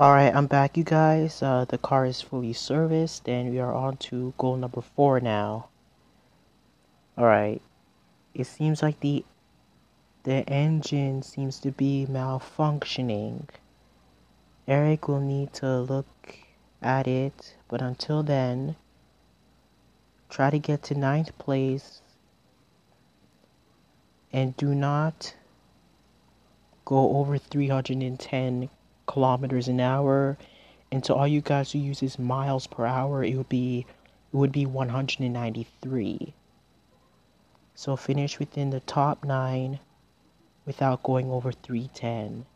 Alright, I'm back, you guys. Uh, the car is fully serviced, and we are on to goal number four now. Alright, it seems like the the engine seems to be malfunctioning. Eric will need to look at it, but until then, try to get to ninth place and do not go over 310 kilometers an hour. And to all you guys who use uses miles per hour, it would be it would be 193. So finish within the top 9 without going over 310.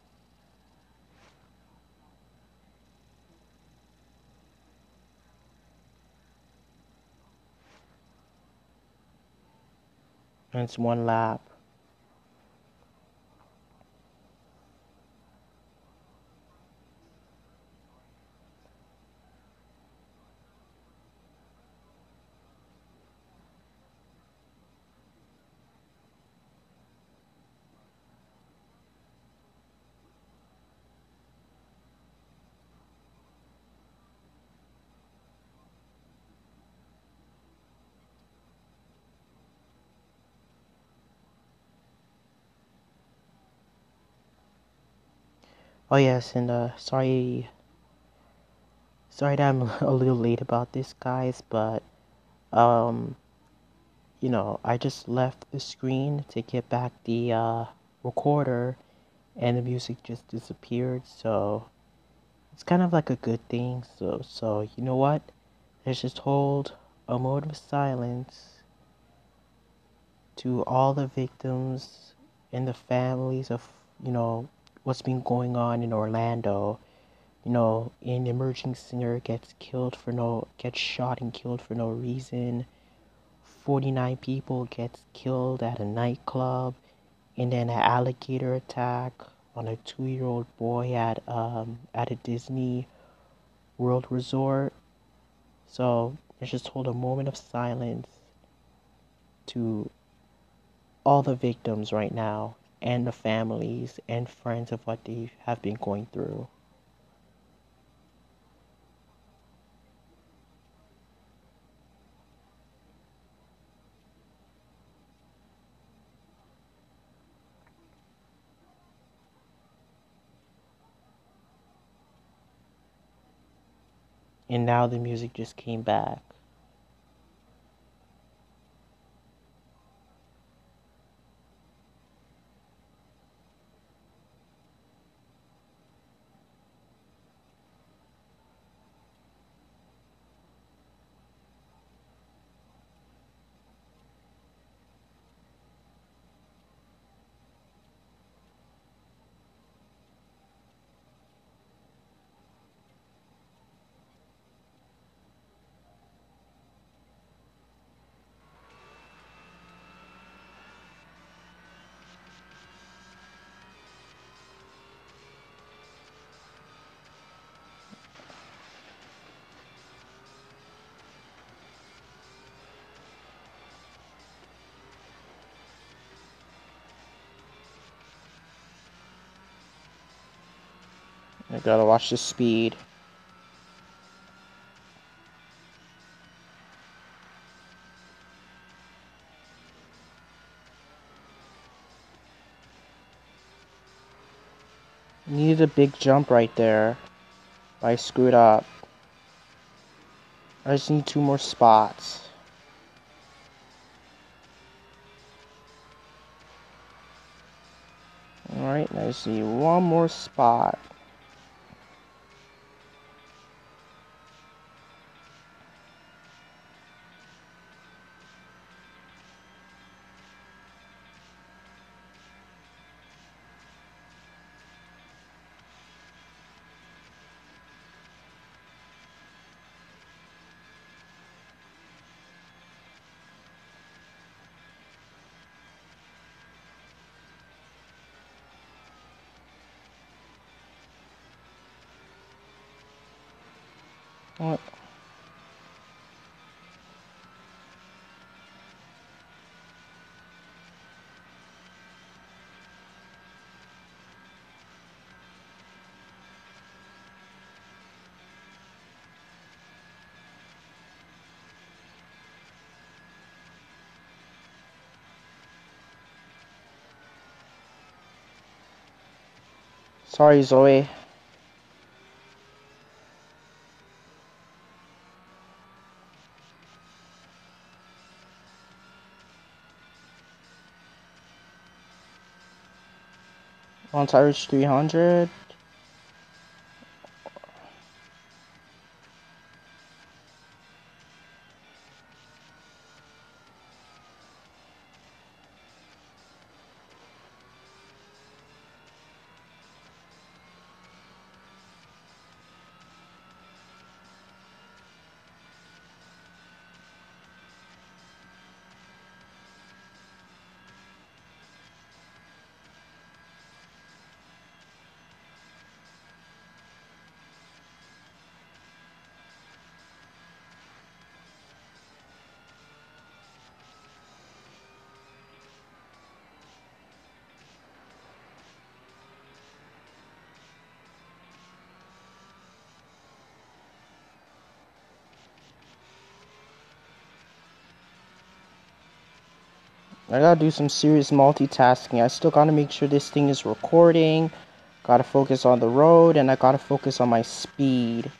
And it's one lap. Oh yes, and uh, sorry, sorry that I'm a little late about this, guys, but um, you know, I just left the screen to get back the uh, recorder, and the music just disappeared. So it's kind of like a good thing. So, so you know what? Let's just hold a moment of silence to all the victims and the families of you know what's been going on in Orlando. You know, an emerging singer gets killed for no gets shot and killed for no reason. 49 people gets killed at a nightclub and then an alligator attack on a 2-year-old boy at um at a Disney World Resort. So, let's just hold a moment of silence to all the victims right now and the families and friends of what they have been going through. And now the music just came back. I gotta watch the speed. Needed a big jump right there. I screwed up. I just need two more spots. Alright, I just need one more spot. Oh. Sorry, Zoe. Once I reach 300, I gotta do some serious multitasking. I still gotta make sure this thing is recording. Gotta focus on the road and I gotta focus on my speed.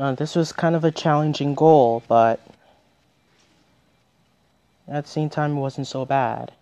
Uh, this was kind of a challenging goal, but at the same time, it wasn't so bad.